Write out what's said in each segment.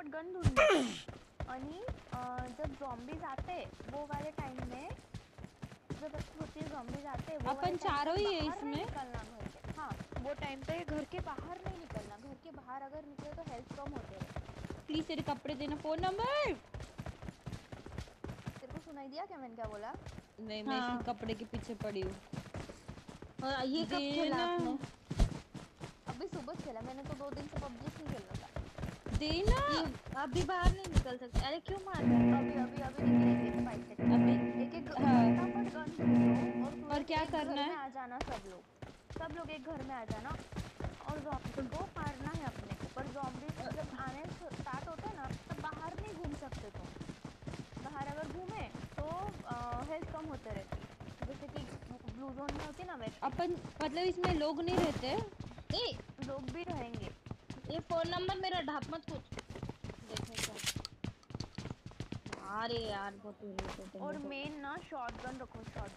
पटापट गन ढूंढले आणि अं, जब zombies आते वो वाले टाइम में जब होती zombies आते वो अपन चारों ही है इसमें? निकलना घर के। हाँ वो टाइम पे घर के बाहर नहीं निकलना। घर के बाहर अगर निकले तो हेल्थ कम होते हैं। प्लीज़ तेरे कपड़े देना। फ़ोन नंबर तेरे को सुनाई दिया क्या मैंने क्या बोला? नहीं मैं हाँ। कपड़े के पीछे पड़ी हूँ। और ये कब खेला आपने? अभी सुबह खेला। मैंने तो दो दिन से पबजी नहीं खेल रहा था। देना। अभी बाहर नहीं निकल सकते। अरे क्यों मार रहे हो? अभी अभी अभी निकलेंगे से अभी एक एक हाँ। फटाफट गन ढूंढो और और क्या करना है? आ जाना सब लोग। सब लोग एक घर में आ जाना। और zombies को मारना है अपने को। पर zombies जब आने स्टार्ट होते हैं ना तब बाहर नहीं घूम सकते तुम। बाहर अगर घूमे तो हेल्थ कम होते रहती जैसे कि ब्लू जोन में होती है ना वैसे। अपन मतलब इसमें लोग नहीं रहते? ए लोग भी रहेंगे। ये फ़ोन नंबर मेरा ढाप मत कुछ देखो क्या अरे यार बहुत irritating और है। मेन ना शॉर्ट गन रखो शॉर्ट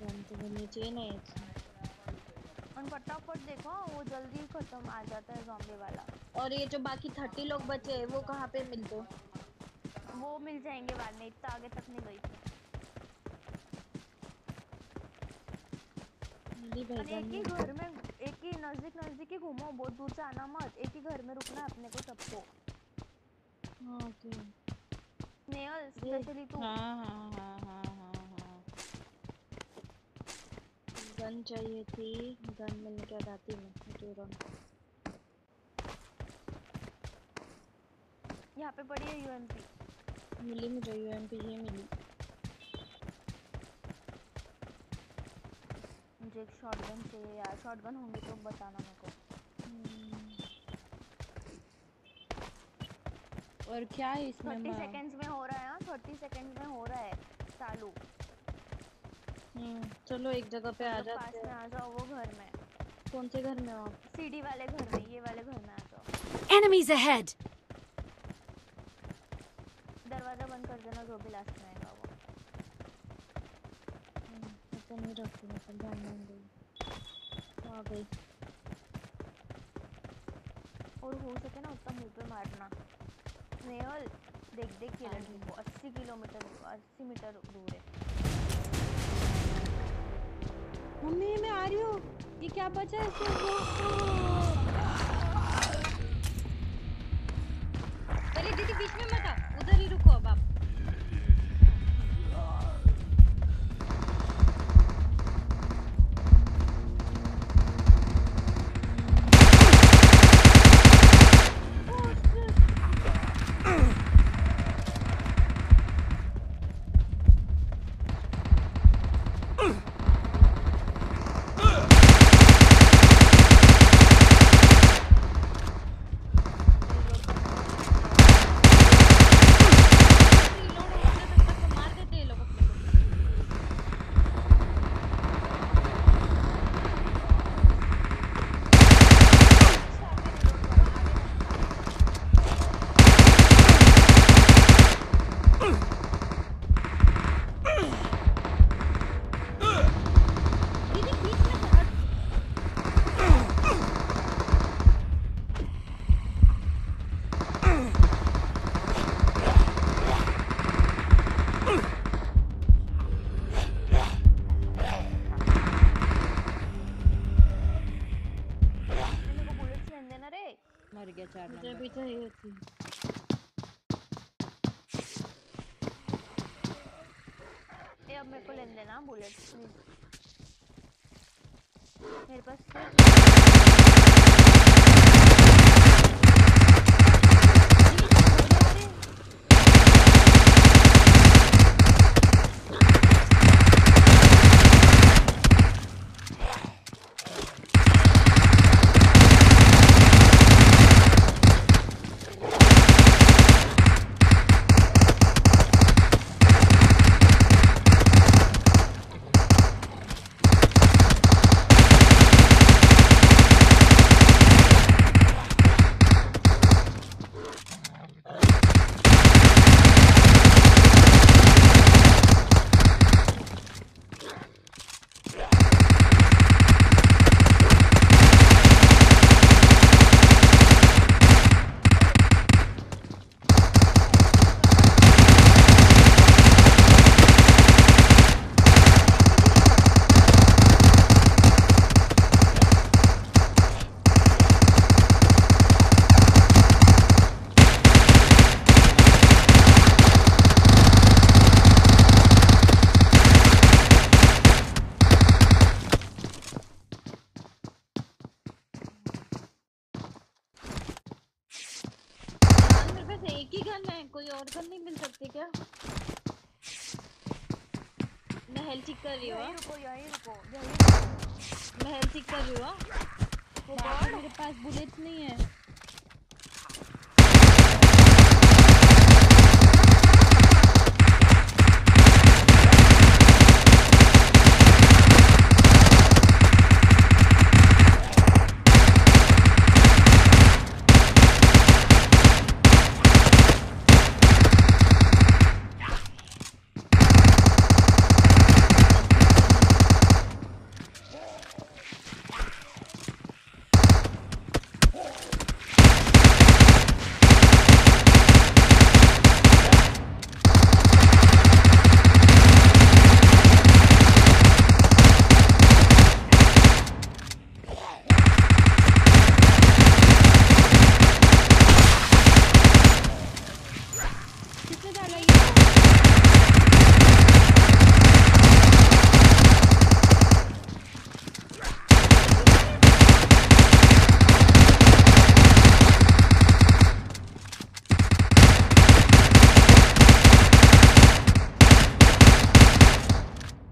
गन तो मिलनी चाहिए ना। और फटाफट देखो वो जल्दी खत्म आ जाता है जॉम्बी वाला। और ये जो बाकी थर्टी लोग बचे हैं वो कहाँ पे मिलते हैं वो मिल जाएँगे बाद में इतना आगे तक नहीं गई थी। और एक ही घर में एक ही नज़दीक नज़दीक ही घूमो बहुत दूर से आना मत। एक ही घर में रुकना है अपने को सबको। ओके। नेयल स्पेशली तू। हाँ हाँ हाँ हाँ हाँ हाँ। गन चाहिए थी। गन मिलने के बाद आती मैं। तुरंत यहाँ पे पड़ी है यूएमपी मिली मुझे यूएमपी ये मिली। मुझे एक शॉटगन चाहिए यार। शॉटगन होंगे तो बताना मेरे को। और क्या है इसमें थर्टी माँ? सेकेंड्स में हो रहा है थर्टी सेकेंड्स में हो रहा है चालू। हम्म चलो एक जगह पे आ मतलब पास में आ जाओ वो घर में। कौन से घर में हो आप? सीडी वाले घर में ये वाले घर में आ जाओ। Enemies ahead! दरवाज़ा बंद कर देना जो भी लास्ट में आएगा वो। हम्म, मैं तो नहीं रखती मैं तो ध्यान नहीं गई आ गई। और हो सके ना उतना मुँह पे मारना। स्नेहल देख देख के लड़की को 80 किलोमीटर 80 मीटर दूर है। मम्मी मैं आ रही हूँ। ये क्या बचा है इसको अरे दीदी बीच में मत आ उधर ही रुको अब आप। ये अब मेरे को लेने देना बुलेट मेरे पास हेल्थ चेक कर रही हूँ हाँ? मेरे पास बुलेट नहीं है किसने डाला ये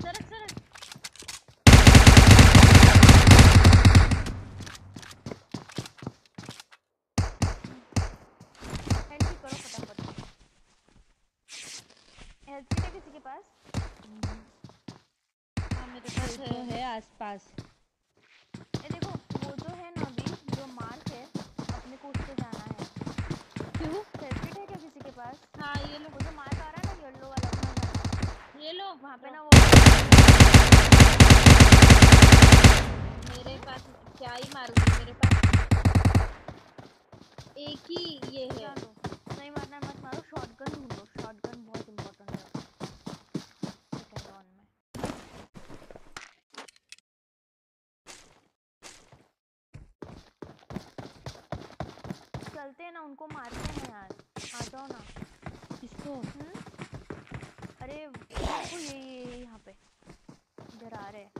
सरक सरक हेल्थ ठीक करो फटाफट हेल्थ किट है किसी के पास हाँ मेरे पास तो है है आसपास। ये देखो वो जो है ना अभी जो मार्क है अपने को उस पे जाना है। क्यों? हेल्थ है क्या किसी के पास? हाँ ये लो। वो जो मार्क आ रहा है ना येलो वाला ये लो। वहाँ पे ना वो मेरे पास क्या ही मारूँगी मेरे पास एक ही ये है। नहीं मारना मत मारो शॉटगन ढूंढो शॉटगन बहुत इंपॉर्टेंट है सेकंड राउंड में चलते हैं ना उनको मारते हैं यार। आ जाओ ना। किसको? हम्म? अरे ये ये यहाँ पे इधर आ रहे हैं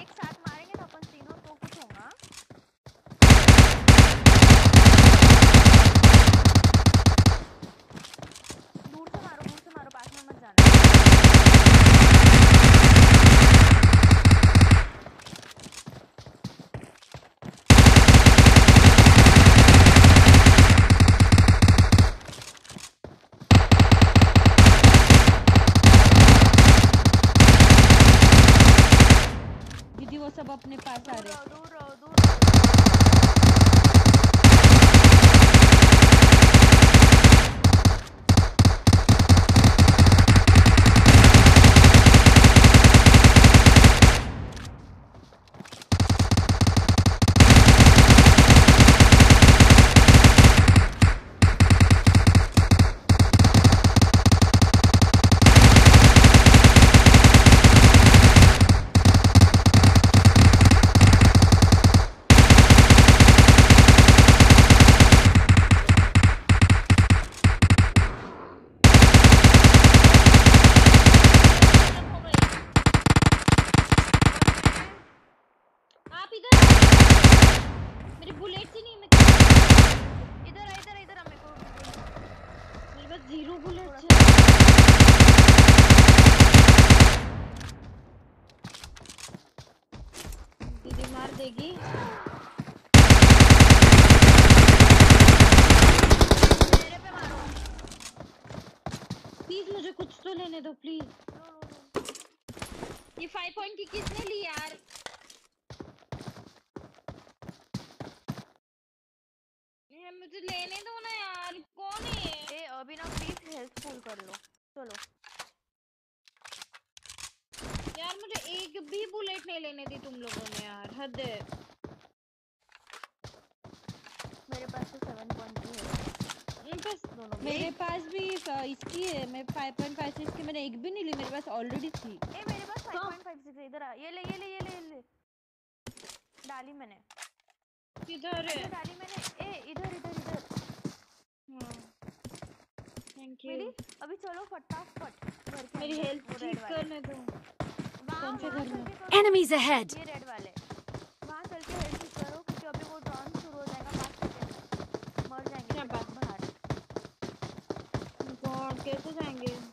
एक साथ मारेंगे ना अपन तीनों तो कुछ होगा दूर से मारो दूर से मारो पास में मत जाना दीदी वो सब अपने पास आ दूर रहे रहो दूर रहो दूर रहो खत्म हो गई आप इधर मेरे बुलेट्स ही नहीं मैं इधर आ, इधर आ, इधर आ, मेरे को मेरे पास ज़ीरो बुलेट्स थोड़ा है दीदी मार देगी। प्लीज़ मुझे कुछ तो लेने दो प्लीज़ ये फाइव पॉइंट की किसने ली यार? मुझे लेने दो ना यार, कौन है ए, अभी ना प्लीज़ हेल्पफुल कर लो। चलो। यार मुझे एक भी बुलेट नहीं लेने दी तुम लोगों ने यार हद है। मेरे पास तो सेवन पॉइंट टू है। बस दोनों मेरे पास भी इसकी है मैं 5.5 से इसकी मैंने एक भी नहीं ली मेरे पास ऑलरेडी थी। ए मेरे पास हाँ। 5.56 है इधर आ ये ले ये ले ये ले ये ले। डाली मैंने। किधर है? डाली मैंने। ए इधर इधर इधर। थैंक यू मेरी अभी चलो फटाफट मेरी हेल्थ ठीक करने दो। Enemies ahead. कैसे जाएँगे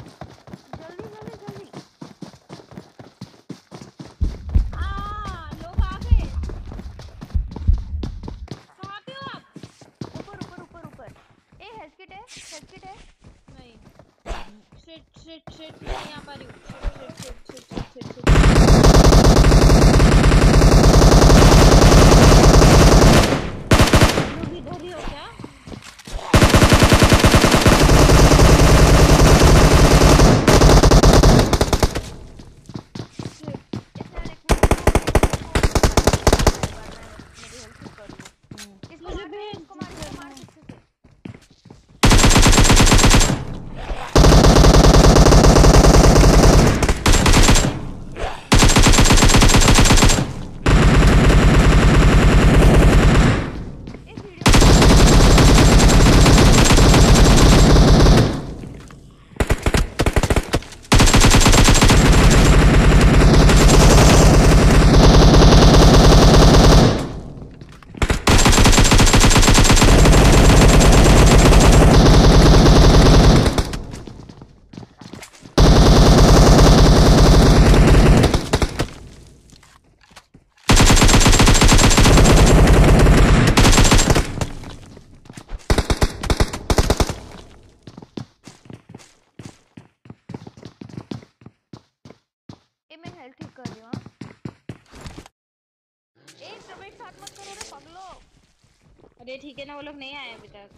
ठीक है ना वो लोग नहीं आए अभी तक।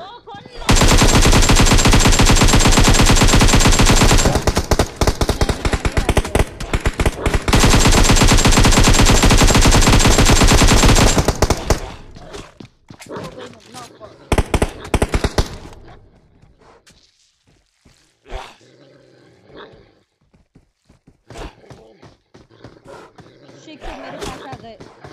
ओ कौन शेख से मेरे पास आ गए